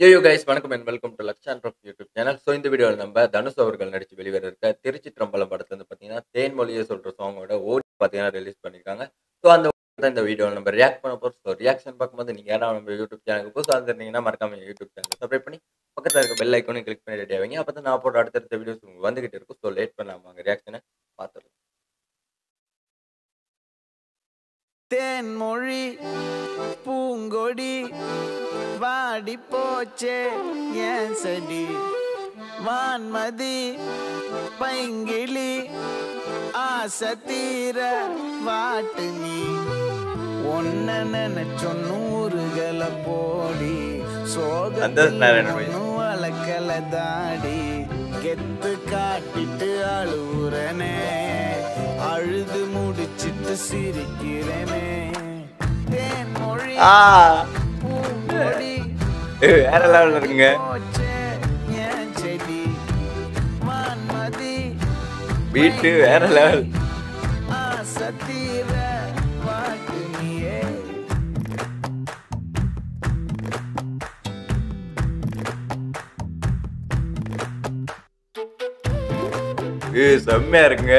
YoYo guys வணக்கம் and welcome to Lakshan Rock YouTube channel so இந்த வீடியோவில் நம்ம தனுஷ் அவர்கள் நடிச்சு வெளிவர இருக்க திருச்சிற்றம்பலம் படத்துல வந்து பார்த்தீங்கன்னா தேன்மொழியை சொல்ற சாங்கோட ஓடி பார்த்தீங்கன்னா ரிலீஸ் பண்ணியிருக்காங்க. ஸோ அந்த தான் இந்த வீடியோவில் நம்ம ரியாக்ட் பண்ண போகிறோம் ஸோ ரியாக்ஷன் பார்க்கும்போது நீங்கள் யாரும் நம்ம யூடியூப் சேனலுக்கு புதுசாக வந்துருந்தீங்கன்னா மறக்காம யூடியூப் சேனல் சப்ஸ்கிரைப் பண்ணி பக்கத்தில் இருக்க பெல் ஐக்கோனையும் கிளிக் பண்ணி ரெடி ஆவீங்க. அப்போ தான் நான் போட்ட அடுத்தடுத்த வீடியோஸ் உங்களுக்கு வந்துகிட்டு இருக்கும். ஸோ லேட் பண்ணாமல் ரியாக்ஷனை பார்த்துருங்க தேன்மொழி பூங்கொடி வாடி போச்சே ஏன் செடி? வான்மதி பைங்கிளி ஆசை தீர வாட்டு நீ. ஒன்ன நினைச்சொ நூறுகளை போடி. சோகம் வளர்க்கல தாடி. கெத்து காட்டிட்டு அழுவுறனே அழுது முடிச்சிட்டு சிரிக்கிறேனே. தேன்மொழி பூங்கொடி வேற லெவல் இருக்குங்க. பீட்டு வேற லெவல். செம்மையா இருக்குங்க.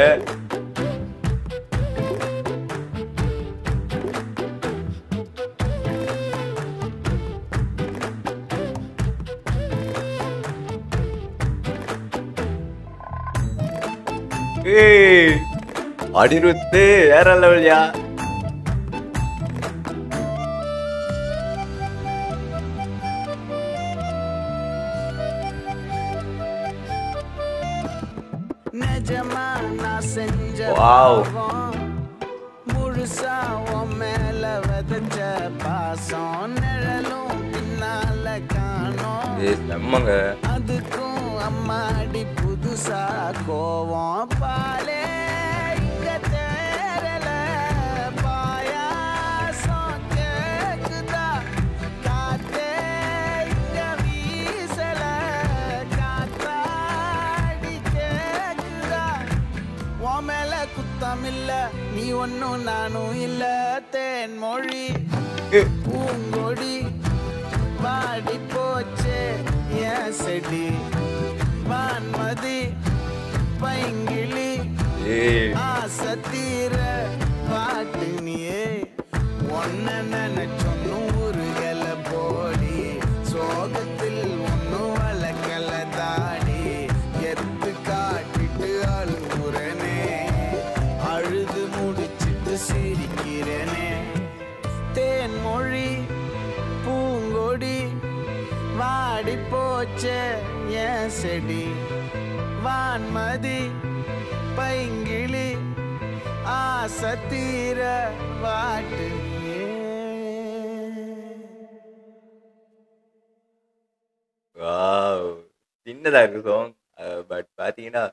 அனிருத்து வேற லெவல்யா. பாவம், முழுசா உன் மேல விதைச்ச பாசம் நிழலும் பின்னால காணோம். செம்மங்க. அதுக்கும் அம்மாடி புதுசா கோவம் பாலே தேரல பாயாசம் கேக்குதா காத்தே வீசல காத்தாடி கேக்குதா உன் மேல குத்தம் இல்ல நீ ஒன்னும் நானும் இல்ல தேன்மொழி பூங்கொடி வாடி போச்சே என் செடி வான்மதி பைங்கிளி. ஆசை தீர பாட்டு நீயே ஒன்ன நினைச்சொ நூறுகள போடி. சோகத்தில் ஒன்னும் வளர்க்கல தாடி. எத்து காட்டிட்டு அழுகுறனே. அழுது முடிச்சிட்டு சிரிக்கிறனே. தேன்மொழி பூங்கொடி வாடி போச்சே என் செடி? வான்மதி பைங்கிளி ஆசத்தீர வாட்டு சின்னதா இருக்கு சாங் பட் பாத்தீங்கன்னா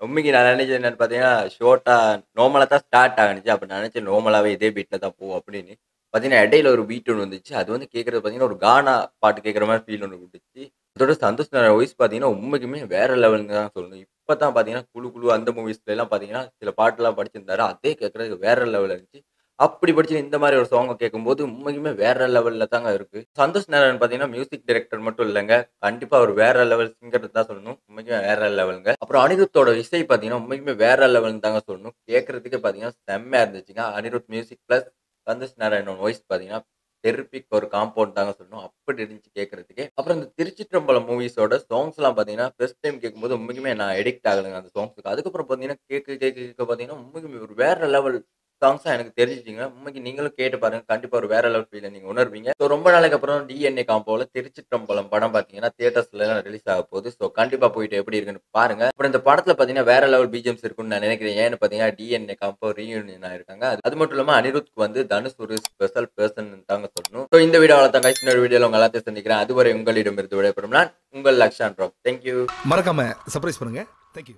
உண்மைக்கு நான் நினைச்சது என்னன்னு பாத்தீங்கன்னா ஷோர்ட்டா நார்மலா தான் ஸ்டார்ட் ஆகுனுச்சு. அப்ப நான் நினைச்சேன் நார்மலாவே இதே பீட்ல தான் போகும் அப்படின்னு. பாத்தீங்கன்னா இடையில ஒரு பீட் ஒன்று வந்துச்சு. அது வந்து கேட்கறது பாத்தீங்கன்னா ஒரு கானா பாட்டு கேட்கற மாதிரி ஃபீல் ஒன்று கொடுத்துச்சு அதோட சந்தோஷ் நாராயண வாய்ஸ் பார்த்தீங்கன்னா உண்மைக்குமே வேற லெவலுங்க தான் சொல்லணும் இப்போ தான் பார்த்தீங்கன்னா குழு குழு அந்த மூவிஸ்ல எல்லாம் பார்த்தீங்கன்னா சில பாட்டுலாம் படிச்சிருந்தாரு. அதே கேட்கறதுக்கு வேற லெவல் இருந்துச்சு. அப்படி படிச்சு இந்த மாதிரி ஒரு சாங்கை கேட்கும்போது உண்மைக்குமே வேற லெவலில் தாங்க இருக்கு. சந்தோஷ் நாராயண் பார்த்தீங்கன்னா மியூசிக் டைரக்டர் மட்டும் இல்லைங்க. கண்டிப்பா அவர் வேற லெவல் சிங்கர் தான் சொல்லணும். உண்மைக்குமே வேற லெவலுங்க அப்புறம் அனிருத்தோட இசை பார்த்தீங்கன்னா உண்மைக்குமே வேற லெவல்னு தாங்க சொல்லணும். கேட்கறதுக்கே பார்த்தீங்கன்னா செம்மையா இருந்துச்சுங்க. Anirudh music plus Santhosh Narayanan voice பார்த்தீங்கன்னா தெருப்பிக்கு ஒரு காம்பவுண்ட் தாங்க சொல்லணும். அப்படி இருந்துச்சு கேட்கறதுக்கு அப்புறம் இந்த திருச்சிற்றம்பலம் மூவிஸோட சாங்ஸ் எல்லாம் பாத்தீங்கன்னா ஃபர்ஸ்ட் டைம் கேட்கும்போது உண்மைக்குமே நான் எடிக்ட் ஆகலைங்க அந்த சாங்ஸுக்கு அதுக்கப்புறம் பாத்தீங்கன்னா கேட்க கேட்க கேட்க பாத்தீங்கன்னா உண்மைக்குமே ஒரு வேற லெவல் சாங்ஸ் எனக்கு தெரிஞ்சிச்சிங்க. உண்மைக்கு நீங்களும் கேட்டு பாருங்க. கண்டிப்பா ஒரு வேற லெவல் ஃபீல நீங்க உணர்வீங்க. ஸோ ரொம்ப நாளைக்கு அப்புறம் டிஎன்ஏ காம்போல திருச்சிற்றம்பலம் படம் பாத்தீங்கன்னா தியேட்டர்ஸ்ல எல்லாம் ரிலீஸ் ஆக போகுது. ஸோ கண்டிப்பா போயிட்டு எப்படி இருக்குன்னு பாருங்க. அப்புறம் இந்த படத்துல பாத்தீங்கன்னா வேற லெவல் பிஜிஎம்ஸ் இருக்குன்னு நான் நினைக்கிறேன். ஏன்னு பாத்தீங்கன்னா டிஎன்ஏ காம்போ ரீயூனியன் ஆயிருக்காங்க. அது- அது மட்டும் இல்லாம அனிருத்க்கு வந்து தனுஷ் ஒரு ஸ்பெஷல் பர்சன் தாங்க சொல்லணும். ஸோ இந்த வீடியோ தான் இன்னொரு வீடியோவில் உங்க எல்லாத்தையும் சந்திக்கிறேன். அதுவரை உங்களிடமிருந்து விடைபெறும் நான் உங்கள் லக்ஷான் ராக் தேங்க்யூ மறக்காம சர்ப்ரைஸ் பண்ணுங்க. Thank you